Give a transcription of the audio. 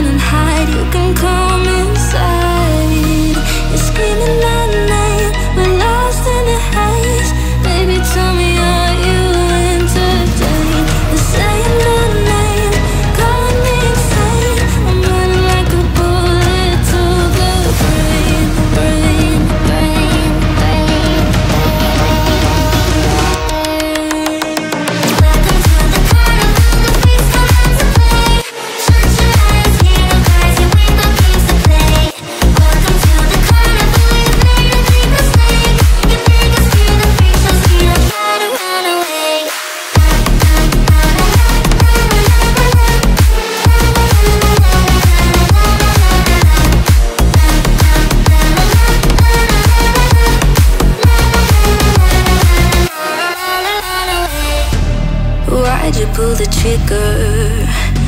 run and hide, you can come Why'd you pull the trigger?